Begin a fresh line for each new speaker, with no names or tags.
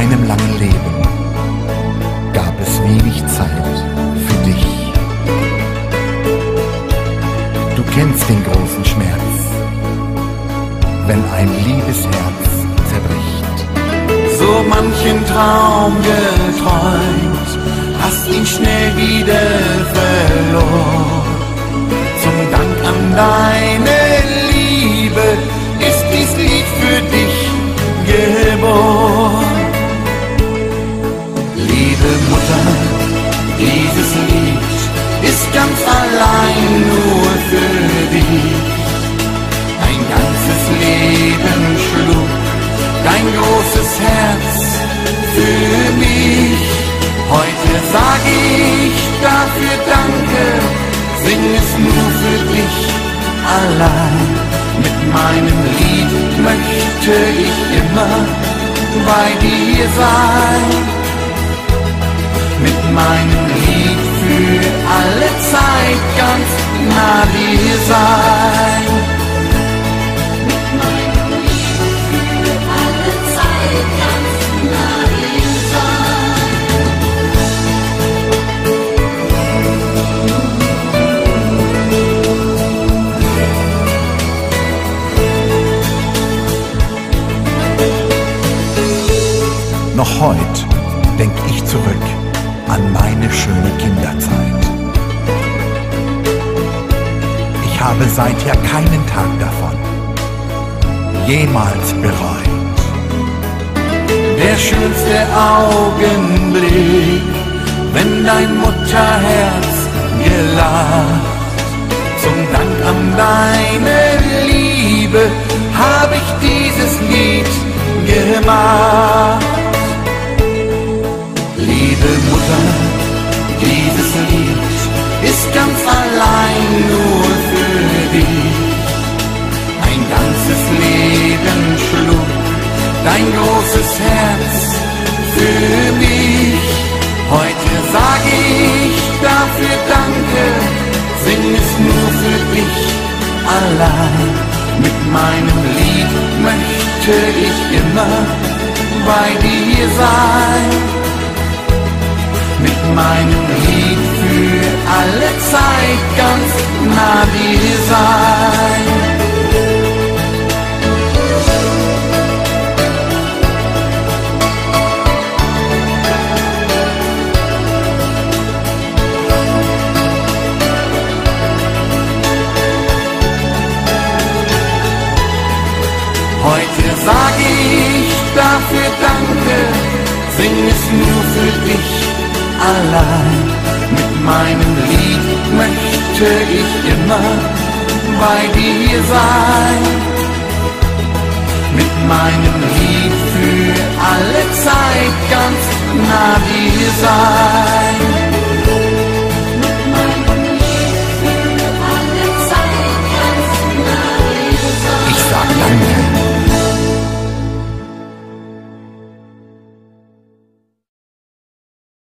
meinem langen Leben gab es wenig Zeit für dich. Du kennst den großen Schmerz, wenn ein liebes Herz zerbricht.
So manchen Traum geträumt, hast ihn schnell wieder verloren. Zum Dank an dein sag ich dafür Danke, sing es nur für dich allein. Mit meinem Lied möchte ich immer bei dir sein mit meinem Lied für alle
Noch heut denk ich zurück an meine schöne Kinderzeit. Ich habe seither keinen Tag davon jemals bereut.
Der schönste Augenblick, wenn dein Mutterherz gelacht. Zum Dank an deine Liebe hab ich dieses Lied gemacht. Dieses Lied ist ganz allein nur für dich. Ein ganzes Leben schlug dein großes Herz für mich. Heute sag ich dafür Danke, sing es nur für dich allein. Mit meinem Lied möchte ich immer bei dir sein mit meinem Lied alle Zeit ganz nah dir sein. Heute sag ich dafür Danke, sing es nur für dich allein. Meinem Lied möchte ich immer bei dir sein. Mit meinem Lied für alle Zeit ganz nah dir sein.